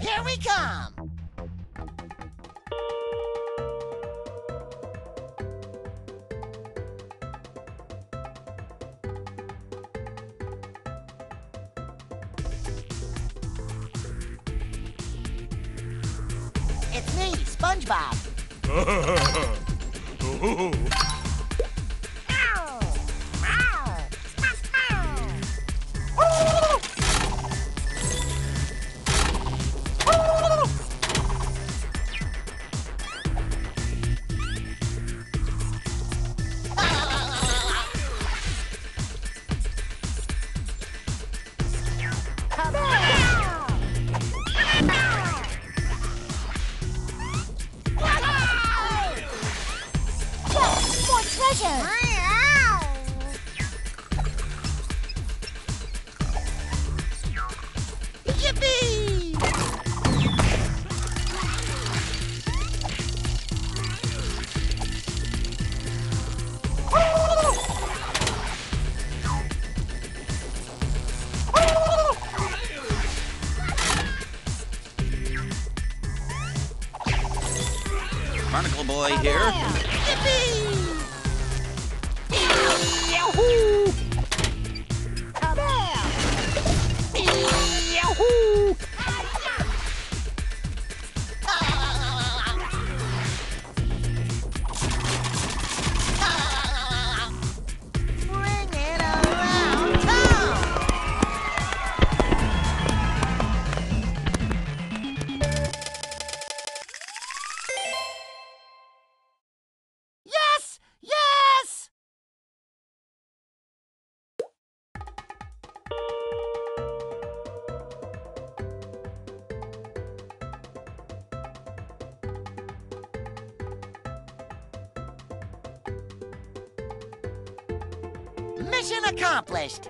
Here we come! It's me, SpongeBob. Treasure! Yippee! Barnacle Boy here. Yippee! É Yahoo! Mission accomplished.